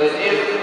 as if